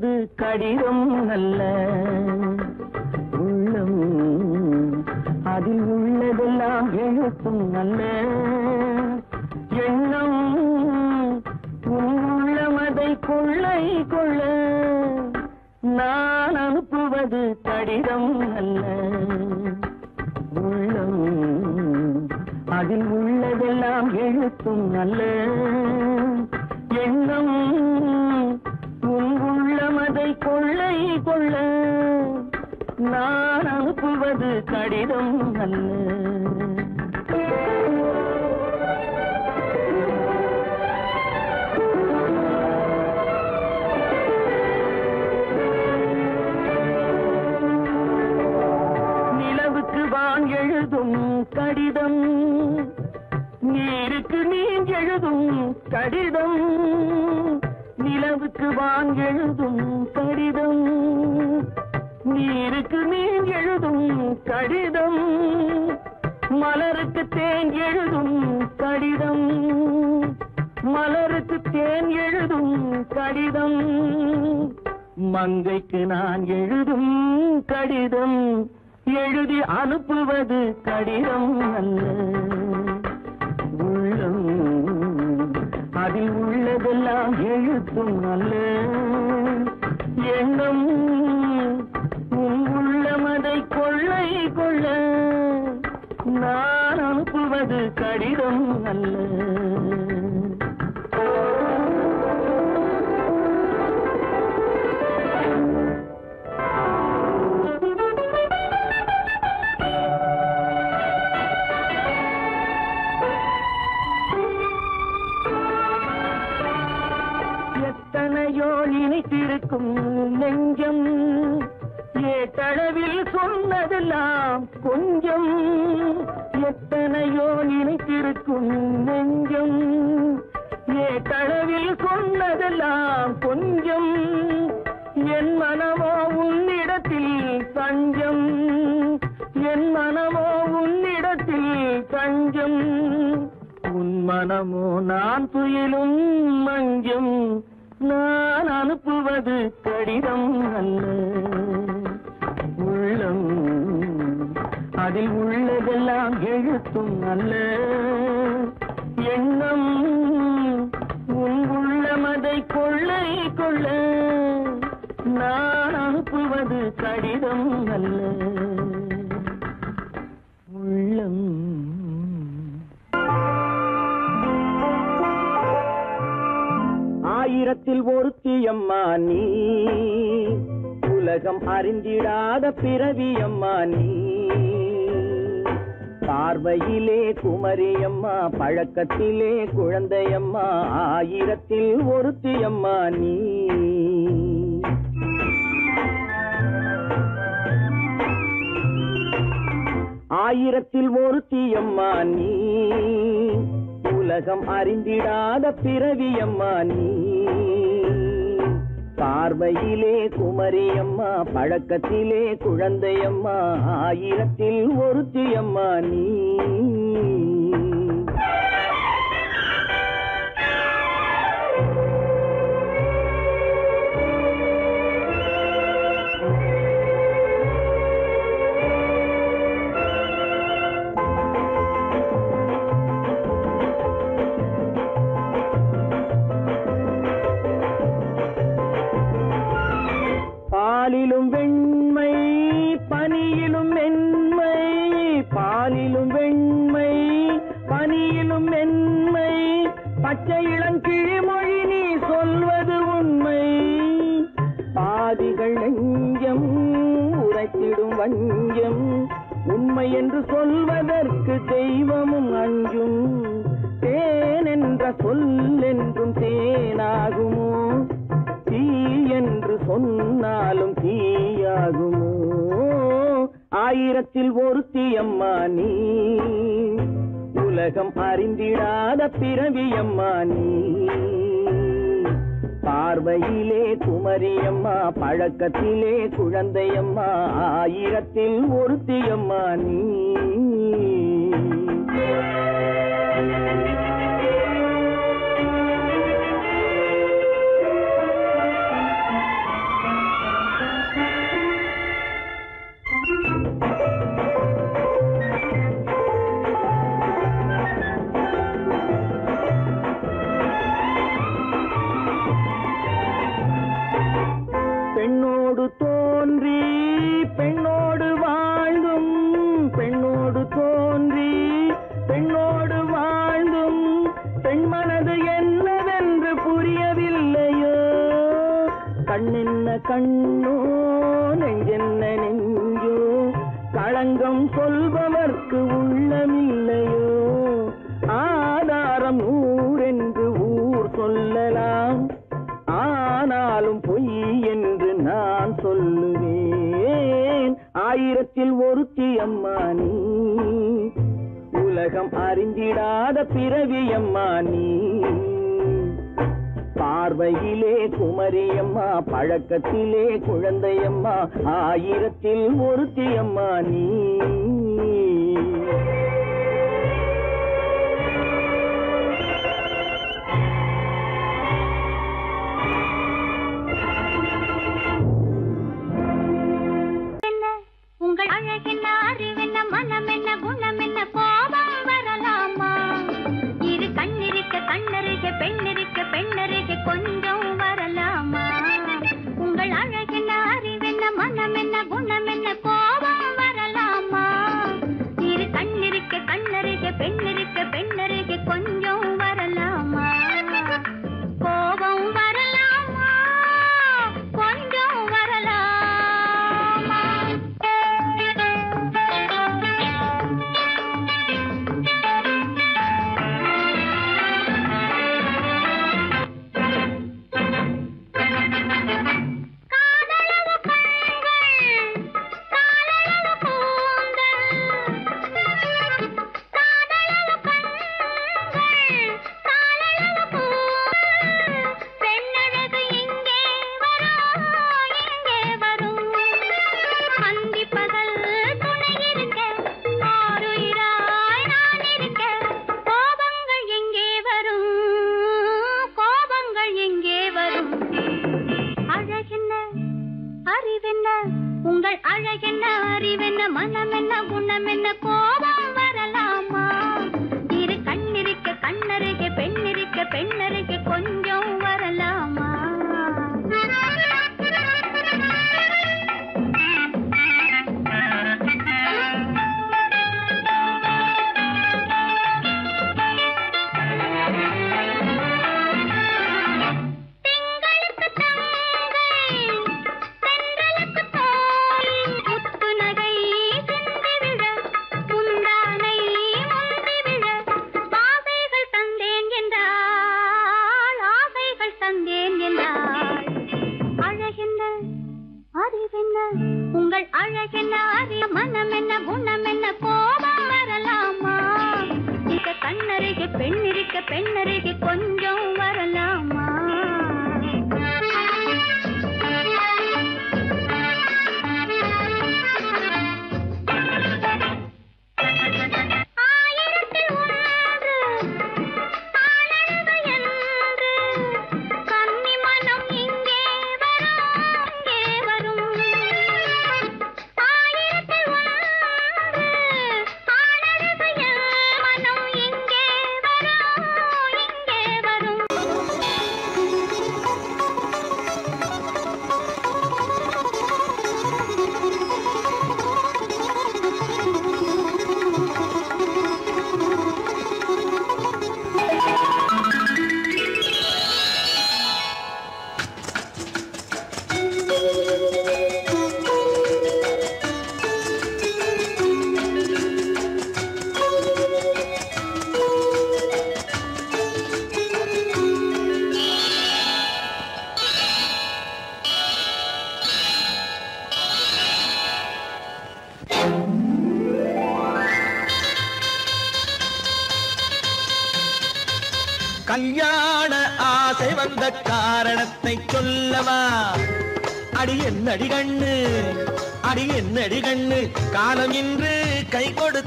அது கடிதம் அல்ல. உள்ளம் அதில் உள்ளதெல்லாம் எழுத்தும் அல்ல. எண்ணம் உன் உள்ளமதை கொள்ளை கொள்ள. நான் அனுப்புவது கடிதம் அல்ல. உள்ளம் அதில் உள்ளதெல்லாம் எழுத்தும் அல்ல. நான் கடிதம் அல்ல நிலவுக்கு வான் எழுதும் கடிதம். நீருக்கு நீ எழுதும் கடிதம். நிலவுக்கு வான் எழுதும் கடிதம். உயிருக்கு மீன் எழுதும் கடிதம். மலருக்கு தேன் எழுதும் கடிதம். மலருக்கு தேன் எழுதும் கடிதம். மங்கைக்கு நான் எழுதும் கடிதம். எழுதி அனுப்புவது கடிதம் அல்ல. உள்ளம் அதில் உள்ளதெல்லாம் எழுத்தும் அல்ல. எண்ணம் உள்ளமதை கொள்ளை கொள்ள நான் அனுப்புவது கடிதம் அல்ல. குமரியம்மா பழக்கத்திலே குழந்தையம்மா ஆயிரத்தில் ஒருத்தியம்மா நீ. உண்மை என்று சொல்வதற்கு தெய்வமும் அஞ்சும். தேன் என்ற சொல் தேனாகுமோ? தீ என்று சொன்னாலும் தீயாகுமோ? ஆயிரத்தில் ஒரு தீயம்மா நீ. உலகம் அறிந்திடாத பிறவியம்மா நீ. பார்வையிலே குமரியம்மா பழக்கத்திலே குழந்தையம்மா ஆயிரத்தில் ஒருத்தியம்மா நீ. பழக்கத்திலே குழந்தையம்மா. ஆயிரத்தில் ஒரு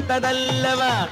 that i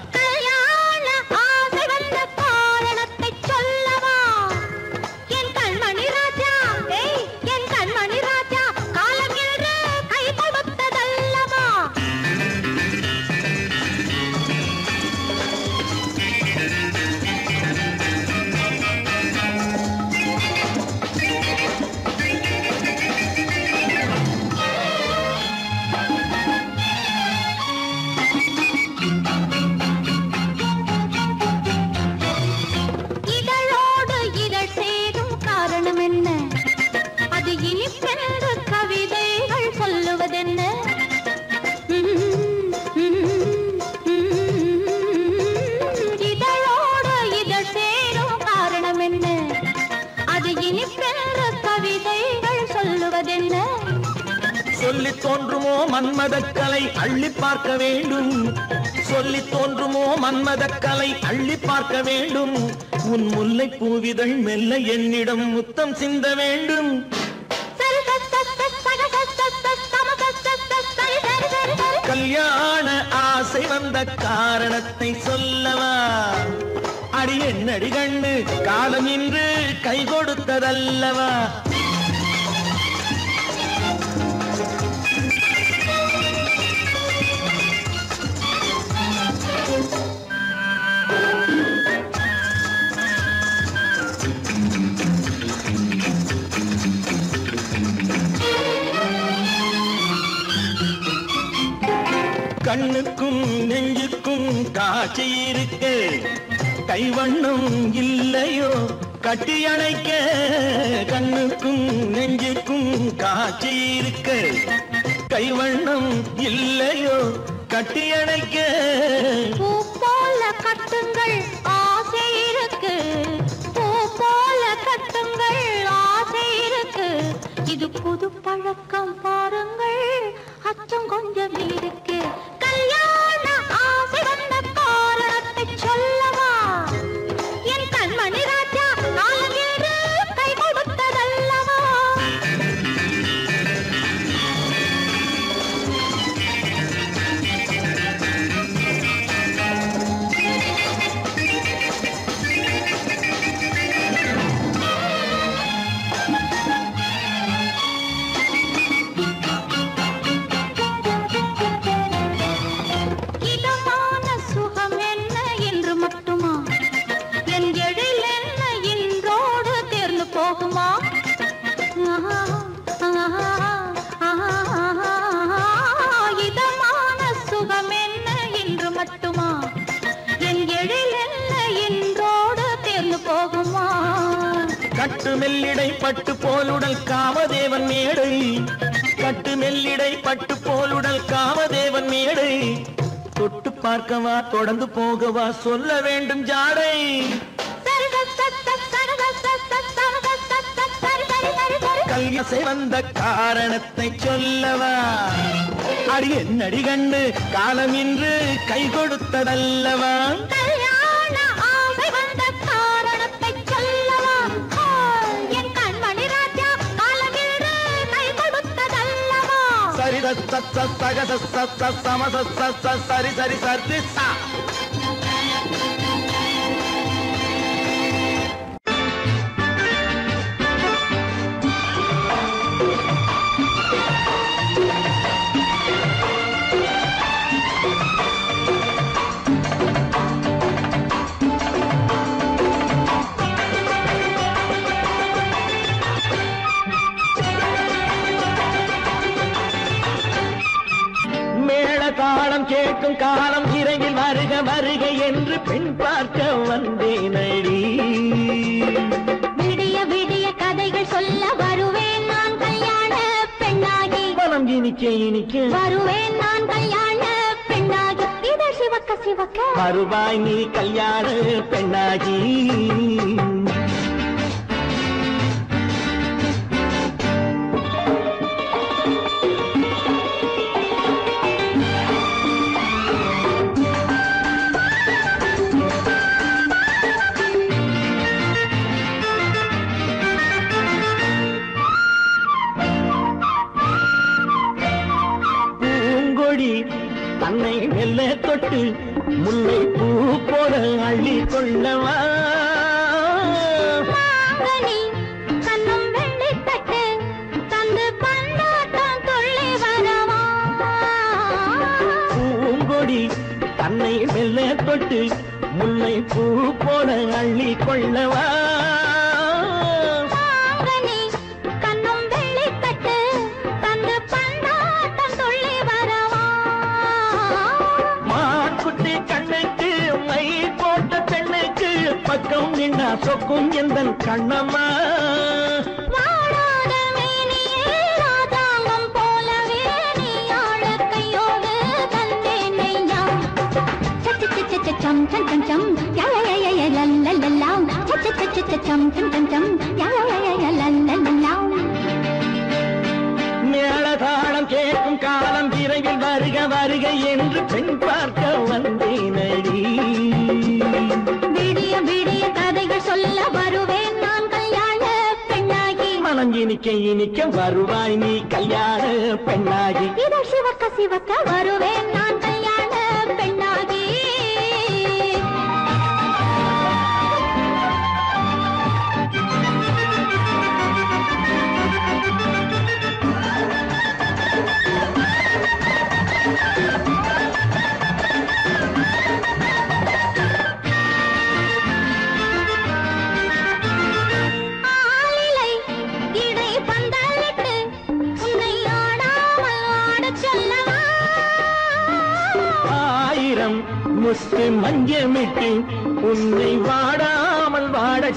தோன்றுமோ மன்மதக்கலை அள்ளி பார்க்க வேண்டும். சொல்லி தோன்றுமோ மன்மதக்கலை அள்ளி பார்க்க வேண்டும். உன் முல்லை பூவிதழ் மெல்ல என்னிடம் முத்தம் சிந்த வேண்டும். கல்யாண ஆசை வந்த காரணத்தை சொல்லவா? அடி என்னடி கண்ணு காலம் இன்று கை கொடுத்ததல்லவா? கண்ணுக்கும் நெஞ்சுக்கும் காட்சி இருக்கு. கைவண்ணம் இல்லையோ கட்டி அணைக்க கண்ணுக்கும் நெஞ்சுக்கும் காட்சி இருக்கு. கைவண்ணம் இல்லையோ கட்டி அணைக்க. பூ போல கட்டுங்கள் ஆசை இருக்கு. பூ போல கட்டுங்கள் ஆசை இருக்கு. இது புது பழக்கம் பாருங்கள். அச்சம் கொஞ்சம் இருக்கு. María! போலுடல் காமதேவன் மேடை. கட்டு நெல்லிடை பட்டு போலுடல் காமதேவன் மேடை. தொட்டு பார்க்கவா தொடர்ந்து போகவா சொல்ல வேண்டும் ஜாடை. கல்யசை வந்த காரணத்தை சொல்லவா? அடி என்னடி கண்டு காலம் இன்று கை கொடுத்ததல்லவா? సరి సరి సరి సరి வருவாய் நீ கல்யாண பெண்ணாகி.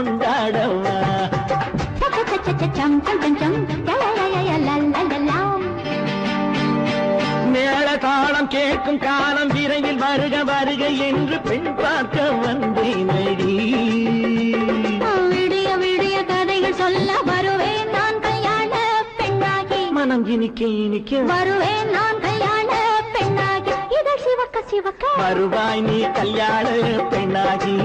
கொண்டாடவா? மேளதாளம் கேட்கும் காலம் விரைவில் வருக வருக என்று பெண் பார்க்க வந்தேன் விடிய விடிய கதைகள் சொல்ல வருவேன் நான் கல்யாண பெண்ணாகி. மனம் இனிக்க இனிக்க வருவேன் நான் கல்யாண பெண்ணாகி. இதழ் சிவக்க சிவக்க. வருவாய் நீ கல்யாண பெண்ணாகி.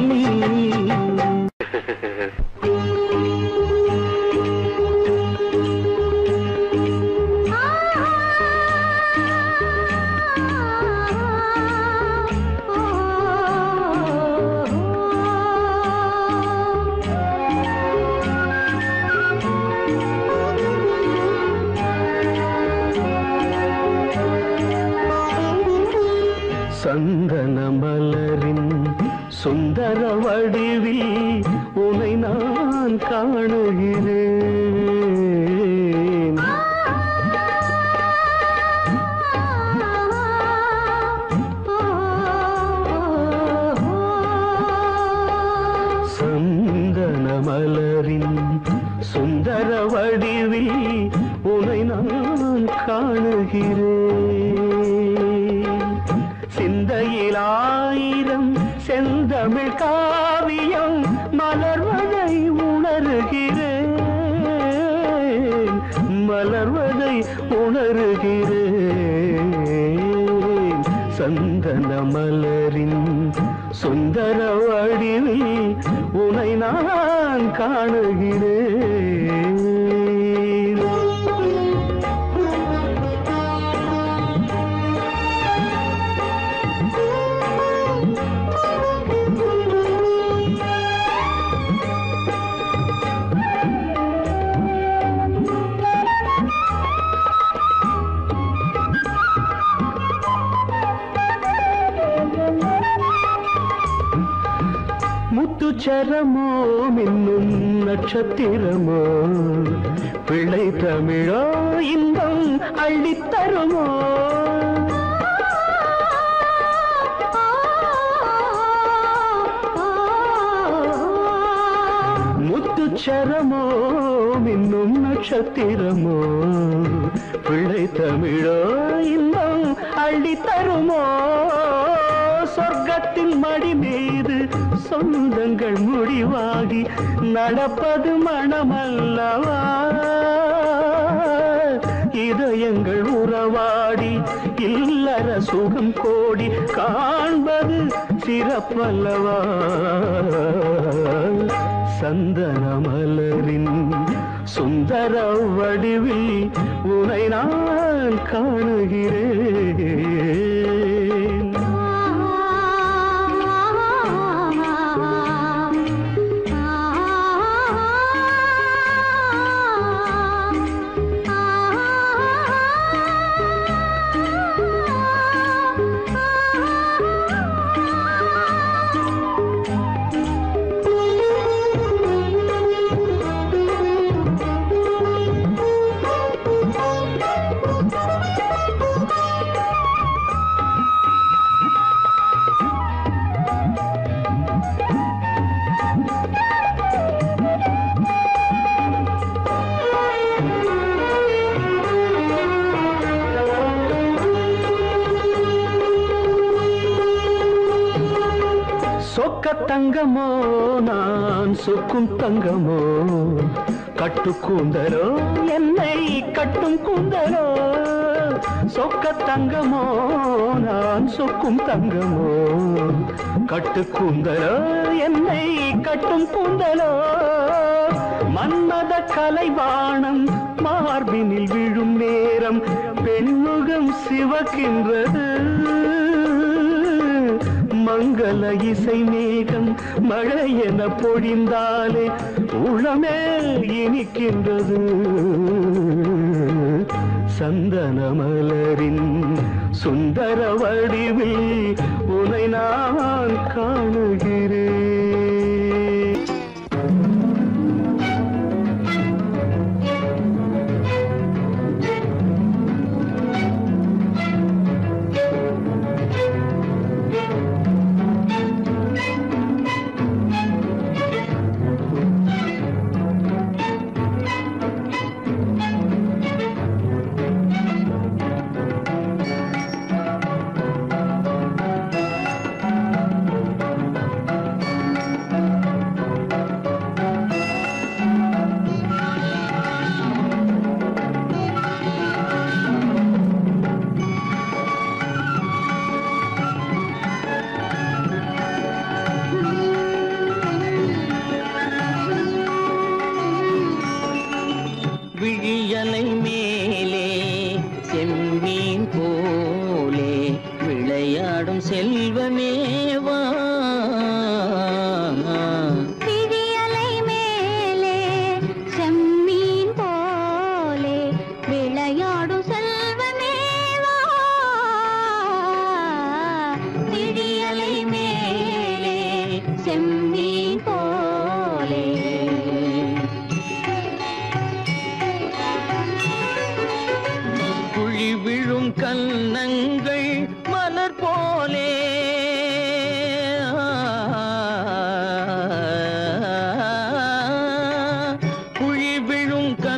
சந்தன மலரின் சுந்தர வடிவில் உனை நான் காணுகிறேன். காணுகிறேன் చరం நட்சத்திரமோ பிள்ளை தமிழோ இன்பம் அள்ளித்தருமோ முத்துச்சரமோ மின்னும் நட்சத்திரமோ பிள்ளை தமிழோ இன்பம் அள்ளித்தருமோ சொந்தங்கள் முடிவாகி நடப்பது மனமல்லவா? இதயங்கள் உறவாடி இல்லற சுகம் கோடி காண்பது சிறப்பல்லவா? சந்தன மலரின் சுந்தர வடிவில் உனை நான் காணுகிறேன். தங்கமோ நான் சொக்கும் தங்கமோ? கட்டு கூந்தலோ என்னை கட்டும் கூந்தலோ? சொக்க தங்கமோ நான் சொக்கும் தங்கமோ? கட்டு கூந்தலோ என்னை கட்டும் கூந்தலோ? மன்மத கலைவாணம் மார்பினில் விழும் நேரம் பெண்முகம் சிவக்கின்றது. மங்கள இசை மேகம் மழை என பொழிந்தாலே உள்ளமே இனிக்கின்றது. சந்தன மலரின் சுந்தர வடிவில் உனை நான் காணுகிறேன்.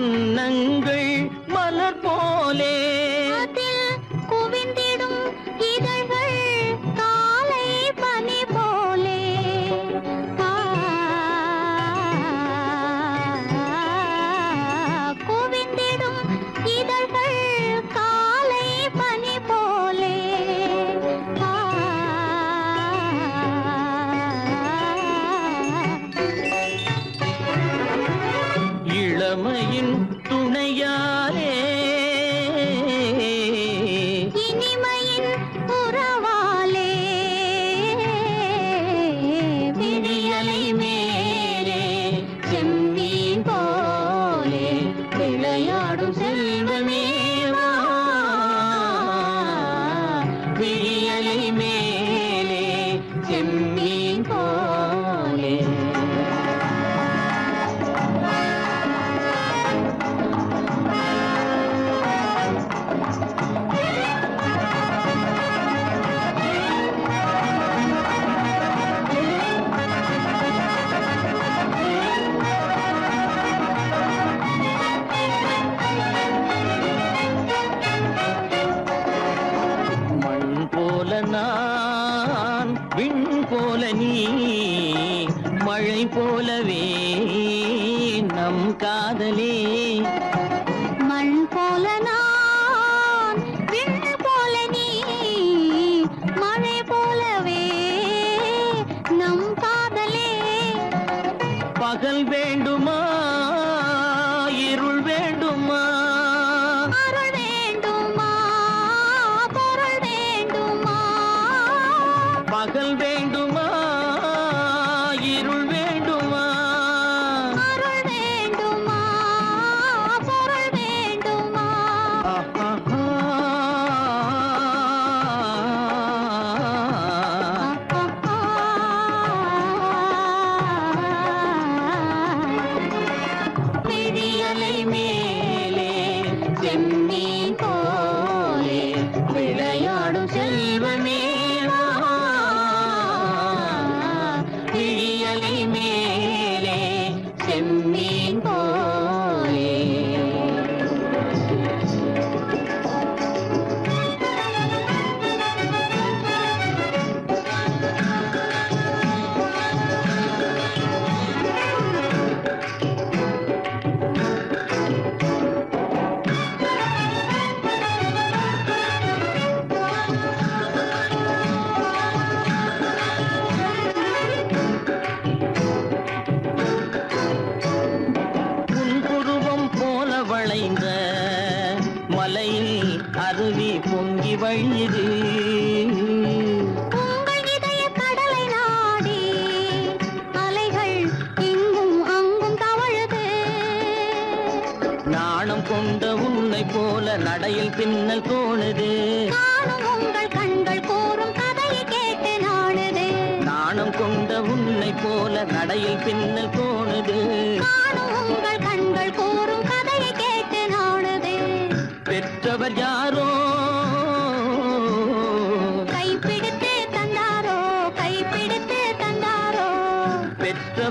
விழும் பகல் வேண்டுமா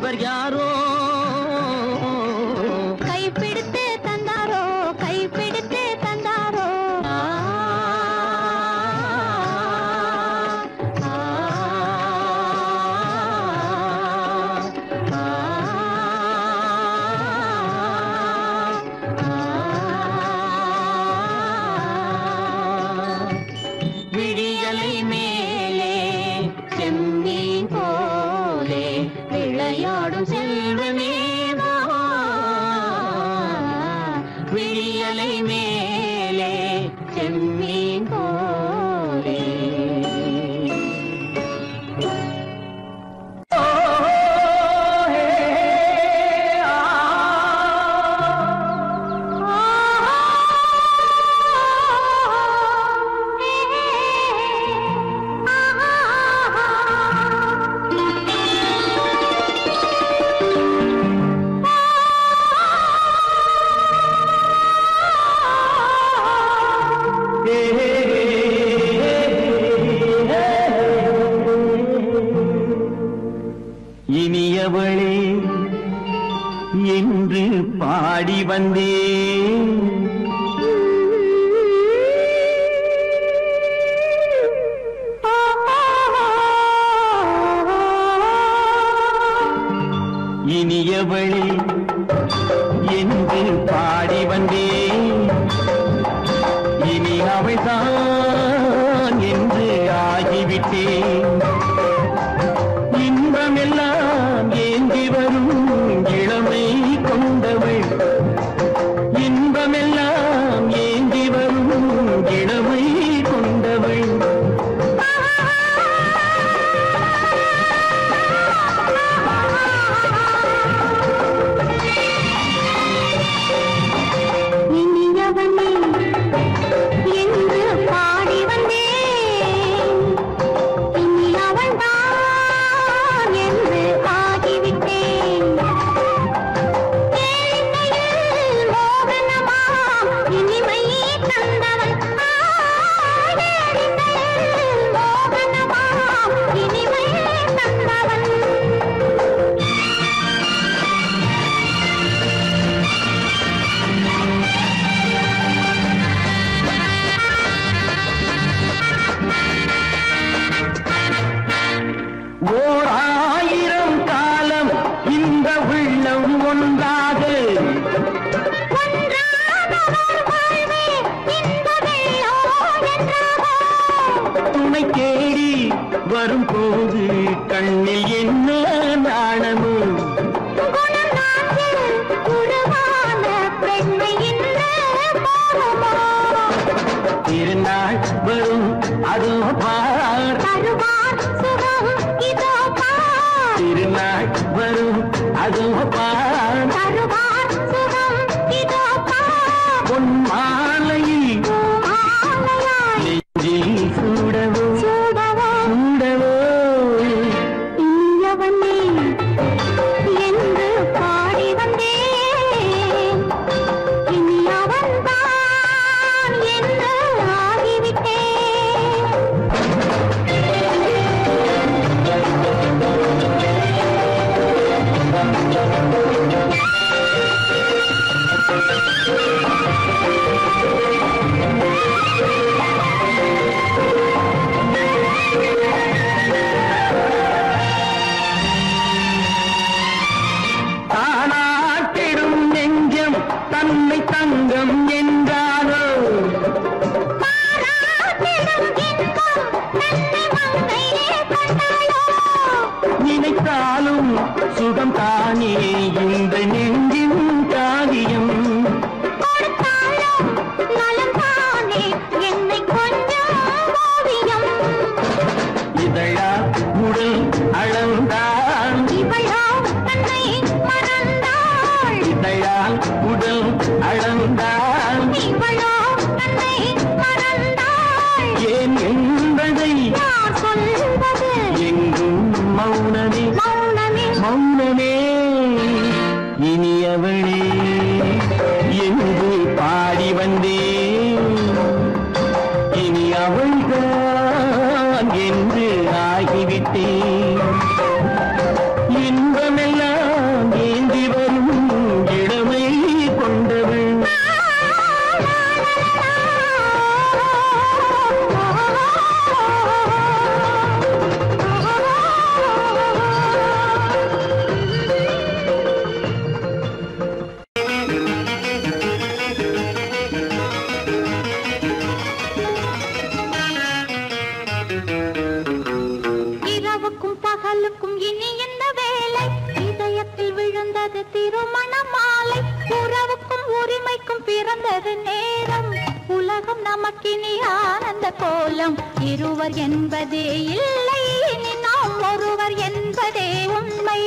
यार இரவுக்கும் பகலுக்கும் இனி என்ன வேலை. இதயத்தில் விழுந்தது திருமண மாலை உறவுக்கும் உரிமைக்கும் பிறந்தது நேரம். உலகம் நமக்கினி ஆனந்த கோலம். இருவர் என்பதே இல்லை. இனி நாம் ஒருவர் என்பதே உண்மை.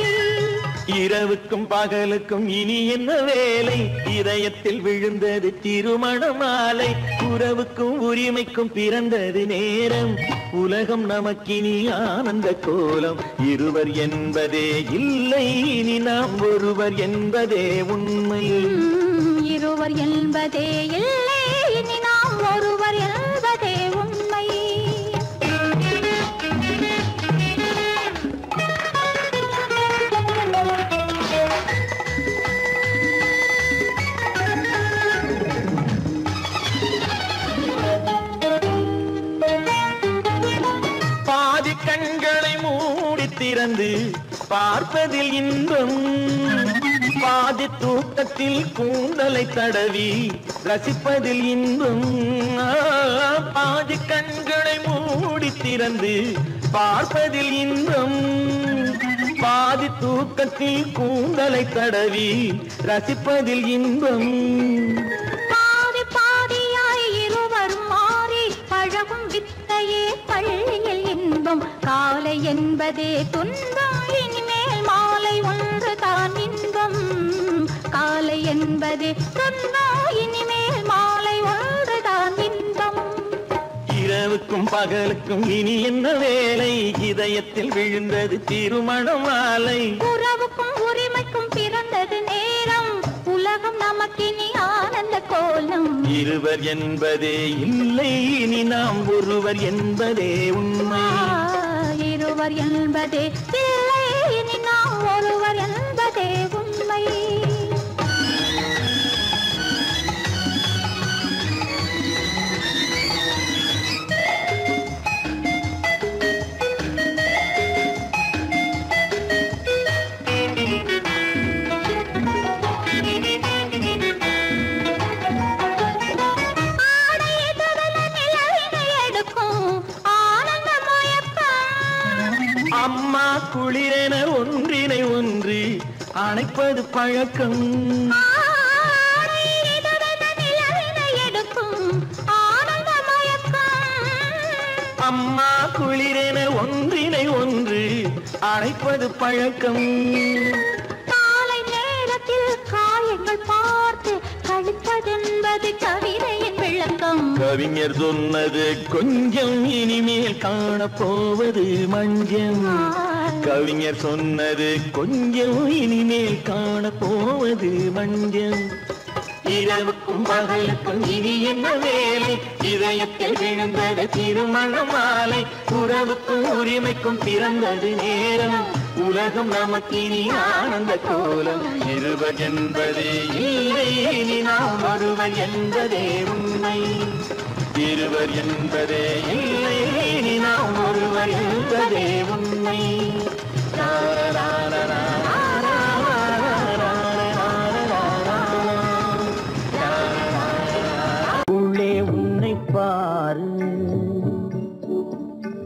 இரவுக்கும் பகலுக்கும் இனி என்ன வேலை? இதயத்தில் விழுந்தது திருமண மாலை உறவுக்கும் உரிமைக்கும் பிறந்தது நேரம். உலகம் நமக்கினி ஆனந்த கோலம். இருவர் என்பதே இல்லை இனி நாம் ஒருவர் என்பதே உண்மை. இருவர் என்பதே இல்லை பார்ப்பதில் இன்பம். பாதி தூக்கத்தில் கூந்தலை தடவி ரசிப்பதில் இன்பம். பாதி கண்களை மூடி திறந்து பார்ப்பதில் இன்பம். பாதி தூக்கத்தில் கூந்தலை தடவி ரசிப்பதில் இன்பம். பாதி பாதியாய் இருவரும் மாறி பழகும் வித்தையே பள்ளியில் இன்பம். காலை என்பதே துன்பம். இனி தான் இன்பம். காலை என்பதே துன்பம் இனிமேல் மாலை ஒன்று தான் இன்பம். இரவுக்கும் பகலுக்கும் இனி என்ன வேலை? இதயத்தில் விழுந்தது திருமண மாலை உறவுக்கும் உரிமைக்கும் பிறந்தது நேரம். உலகம் நமக்கினி ஆனந்த கோலம். இருவர் என்பதே இல்லை இனி நாம் ஒருவர் என்பதே உண்மை. இருவர் என்பதே தேவும்மை அணைப்பது பழக்கம். அம்மா குளிரென ஒன்றினை ஒன்று அணைப்பது பழக்கம். காலை நேரத்தில் காயங்கள் பார்த்து கழிப்பதென்பது கவிதையின் விளக்கம். கவிஞர் சொன்னது கொஞ்சம் இனிமேல் காணப்போவது மஞ்சம். கவிஞர் சொன்னது கொஞ்சம் இனிமேல் காணப்போவது மஞ்சம். இரவுக்கும் பகலுக்கும் இனி என்ன வேலை? இதயத்தில் விழுந்தது திருமண மாலை. உறவுக்கும் உரிமைக்கும் பிறந்தது நேரம். உலகம் நமக்கினி ஆனந்த கோலம். இருவர் என்பதே இல்லை இனி நாம் ஒருவர் என்பதே உண்மை. இருவர் என்பதே இல்லை. இனி நாம் ஒருவர் என்பதே உண்மை. உள்ளே உன்னை பாரு.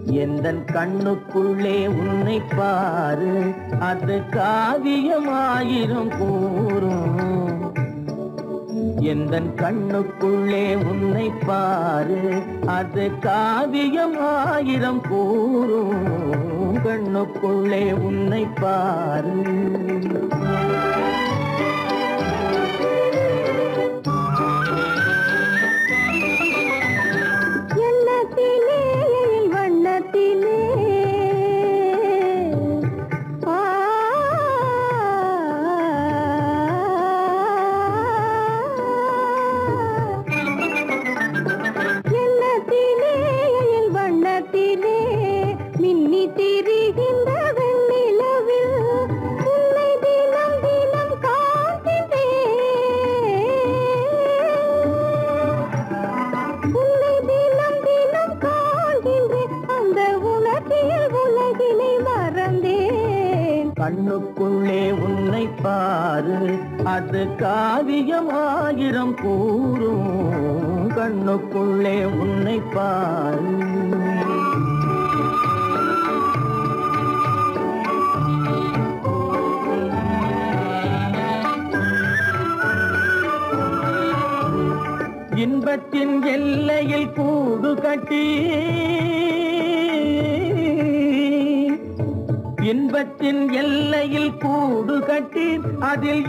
எந்த கண்ணுக்குள்ளே உன்னை பாரு. அது காவியமாயிரும் கூறும். எந்த கண்ணுக்குள்ளே உன்னை பாரு அது காவியம் ஆயிரம் கூறும். கண்ணுக்குள்ளே உன்னை பாரு. பாட்டு காவியம் ஆயிரம் கூறும். கண்ணுக்குள்ளே உன்னை பாரு. இன்பத்தின் எல்லையில் கூடு கட்டி. இன்பத்தின் எல்லையில் கூடு கட்டி. அதில்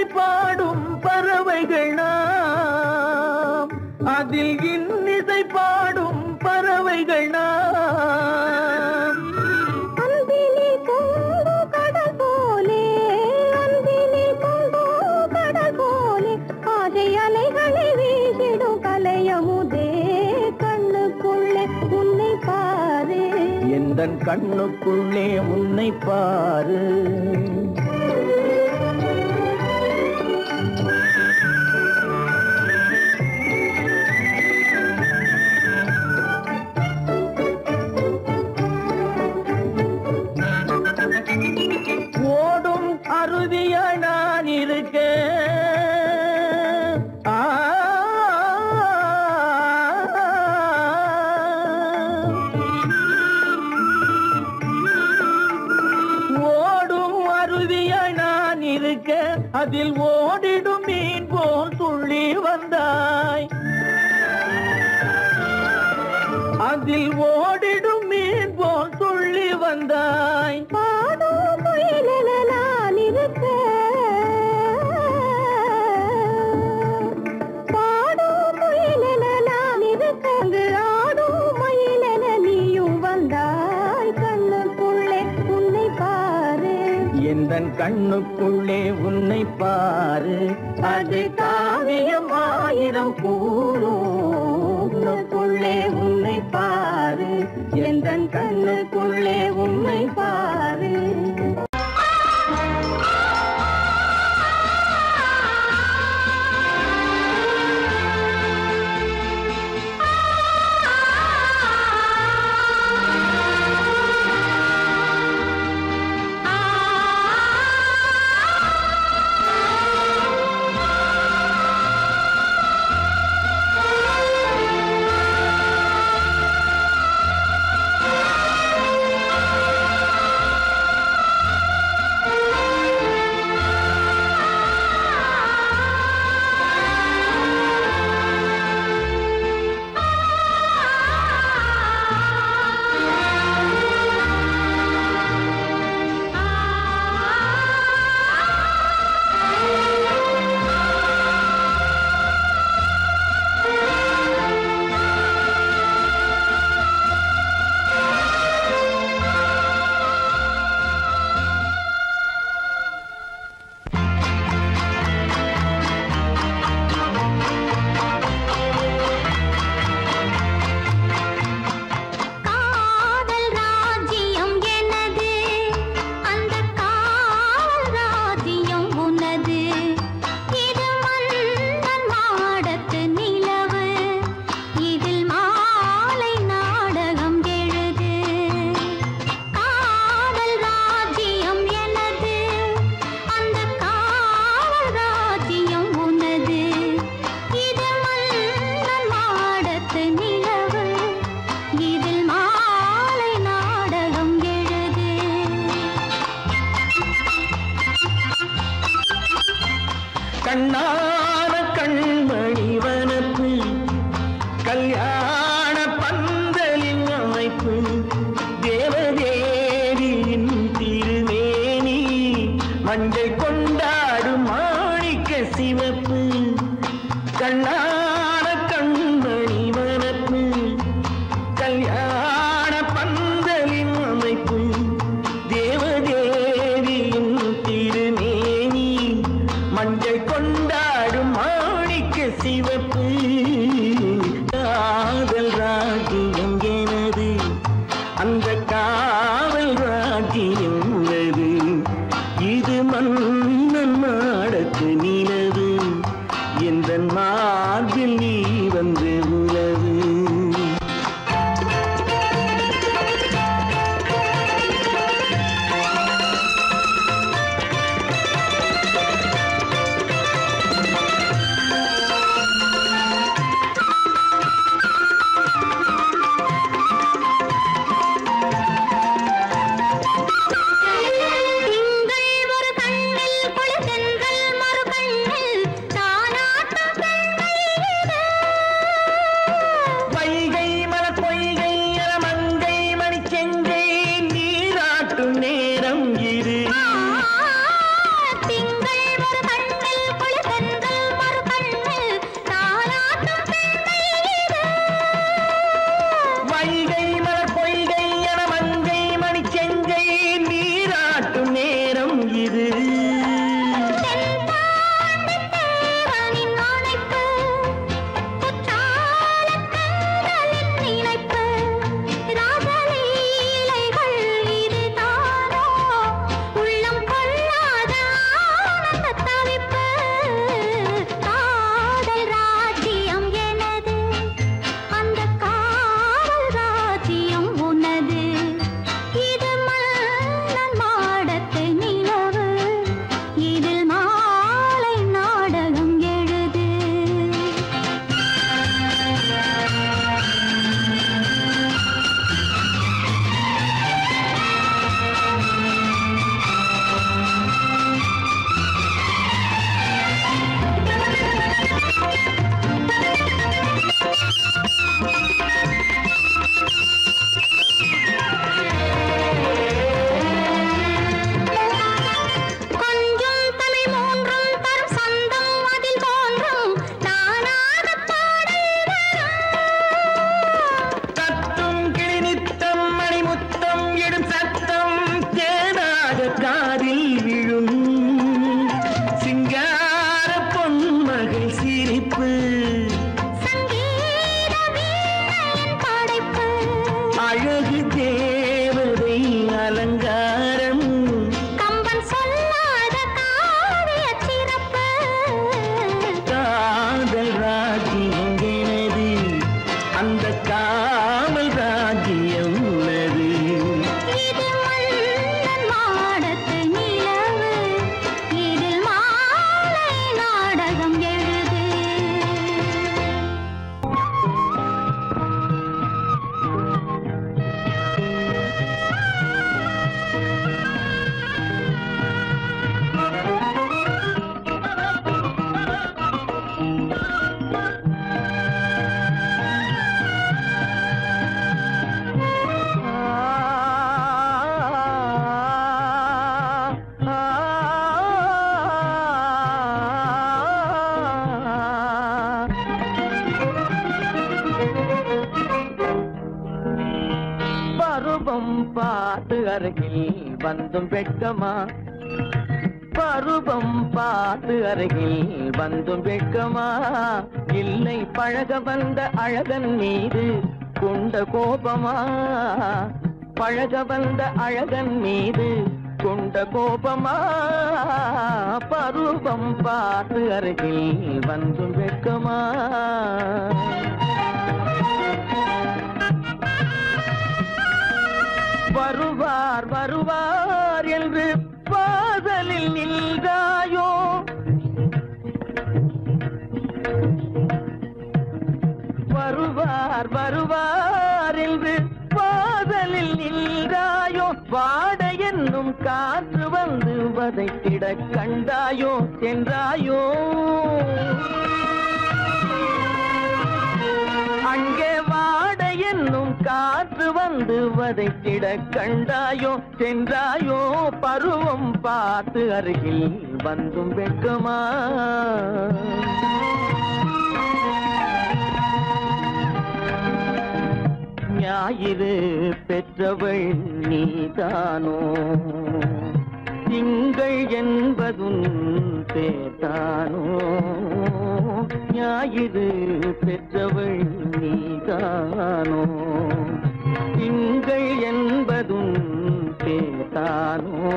இன்னிசை பாடும் பறவைகள் நாம். அதில் இன்னிசை பாடும் பறவைகள் நாம். அன்பினில் பொங்கு கடல் கண்ணுக்குள்ளே உன்னை பாரு. அது காவியம் ஆயிரம் பூ மஞ்சள் கொண்டாடும் மாணிக்க சிவப்பு. கண்ணா வந்தும் வெட்கமா? பருவம் பார்த்து அருகில் வந்தும் வெட்கமா? இல்லை பழக வந்த அழகன் மீது கொண்ட கோபமா? பழக வந்த அழகன் மீது கொண்ட கோபமா? பருவம் பார்த்து அருகில் வந்தும் வெட்கமா? வருவார் வருவார் என்று வாசலில் நின்றாயோ? வருவார் வருவார் என்று வாசலில் நின்றாயோ? வாட என்னும் காற்று வந்து வதைத்திட கண்டாயோ? சென்றாயோ? காற்று வந்து வதைத்திட கண்டாயோ சென்றாயோ பருவம் பார்த்து அருகில் வந்தும் வெட்கமா? ஞாயிறு பெற்றவள் நீதானோ? திங்கள் என்பதும் பேதானோ ஞாயிறு பெற்றவள் நீதானோ? திங்கள் என்பதும் பேதானோ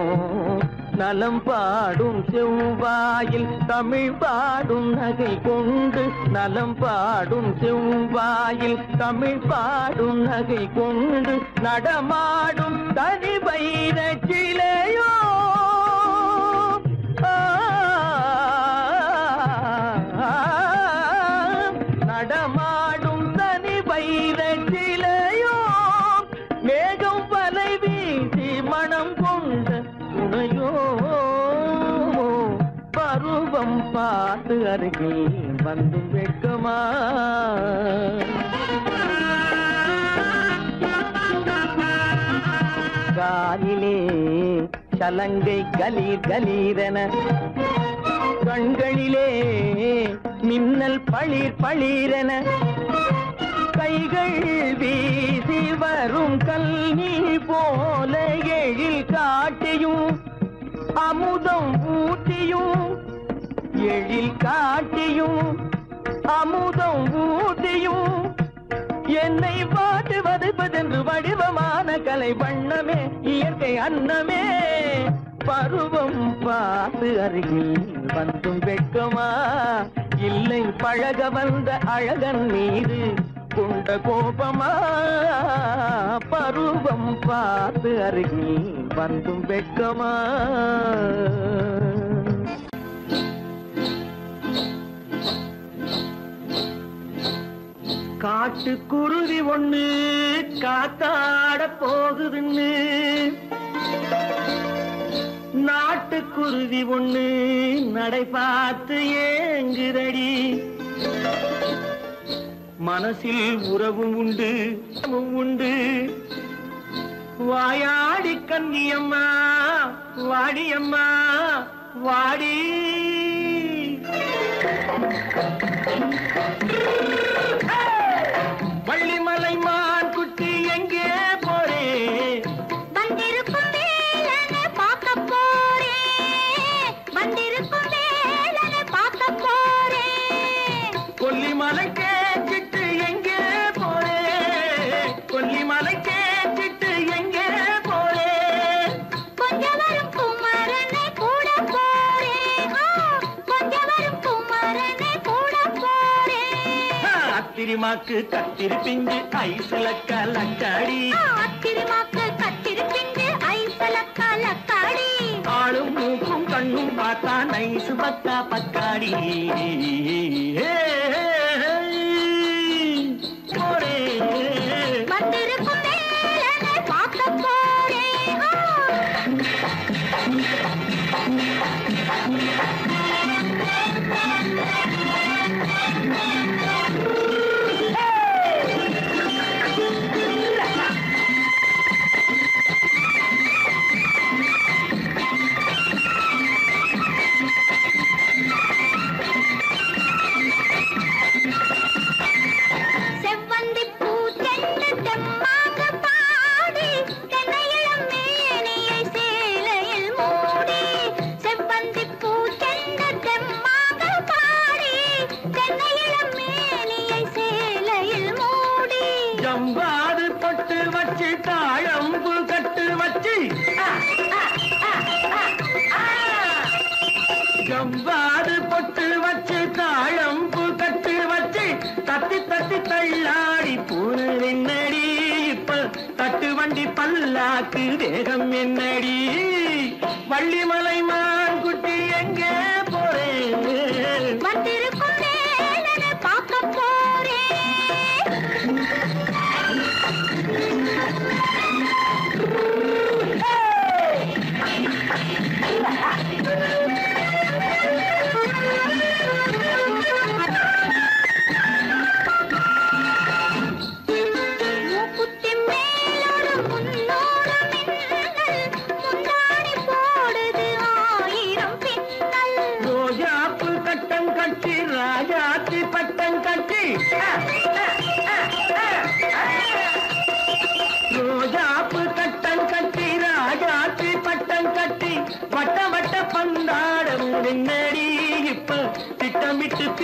நலம் பாடும் செவ்வாயில் தமிழ் பாடும் நகை கொண்டு நலம் பாடும் செவ்வாயில் தமிழ் பாடும் நகை கொண்டு நடமாடும் தனி வைர சிலையோ பருவம் பார்த்து அருகில் வந்து வெட்கமா காலிலே சலங்கை கலீர் கலீரென கண்களிலே மின்னல் பளிர் பளிரென கைகள் வீசி வரும் கல்வி போல எழில் காட்டியும் அமுதம் ஊட்டியும் எழில் காட்டியும் அமுதம் ஊட்டியும் என்னை பாட்டு வதைப்பதென்று வடிவமான கலை வண்ணமே இயற்கை அன்னமே. பருவம் பார்த்து அருகில் வந்தும் வெட்கமா? இல்லை பழக வந்த அழகன் மீது கொண்ட கோபமா? பருவம் பார்த்து அருகில் வந்தும் வெட்கமா? காட்டு குருவி ஒண்ணு காத்தாட போகுதுன்னு. நாட்டுக்குருவி ஒண்ணு நடை பார்த்து ஏங்குதடி. மனசில் உறவும் உண்டு உண்டு. வாயாடி கன்னியம்மா வாடியம்மா வாடி. அத்திரிமாக்கு கத்திரி பிஞ்சு ஐசல கலக்காடி. ஆத்திரமாக்கு கத்திருப்பிண்டு ஐசல கலக்காடி. ஆளும் மூக்கும் கண்ணும் பார்த்தா நைசு பத்தா பக்காடி ஏ, ஜம்பாது பொட்டு வச்சு தாழம்பு கட்டு வச்சு தத்தி தத்தி தள்ளாடி பூரு என்னடி? இப்ப தட்டு வண்டி பல்லாக்கு வேகம் என்னடி? வள்ளிமலை மான் குட்டி எங்கே போறேன் பார்க்க போறேன்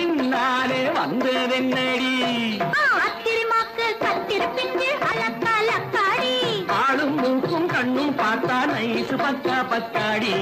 பின்னாலே வந்ததென்னடி? ஆத்திரமாக்கு கத்திருப்பின்று அலக்காலக்காடி ஆளும் மூக்கும் கண்ணும் பார்த்தா நைசு பக்கா பத்தாடி